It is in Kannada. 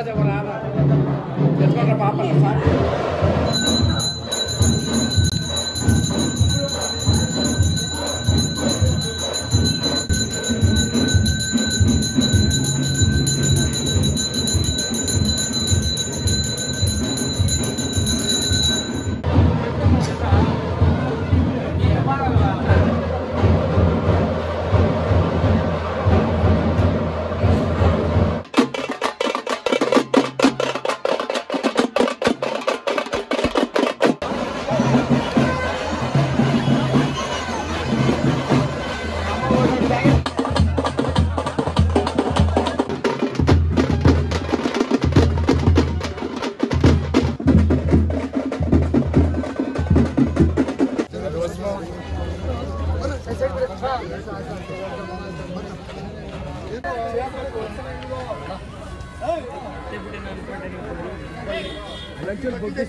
राजा बनाया जिसमें पापा ಬಗ್ಗೆ